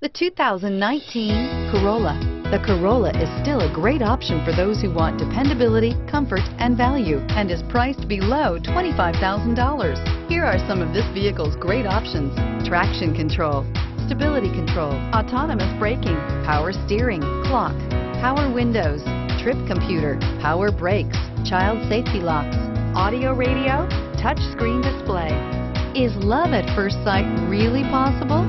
The 2019 Corolla. The Corolla is still a great option for those who want dependability, comfort, and value, and is priced below $25,000. Here are some of this vehicle's great options. Traction control, stability control, autonomous braking, power steering, clock, power windows, trip computer, power brakes, child safety locks, audio radio, touch screen display. Is love at first sight really possible?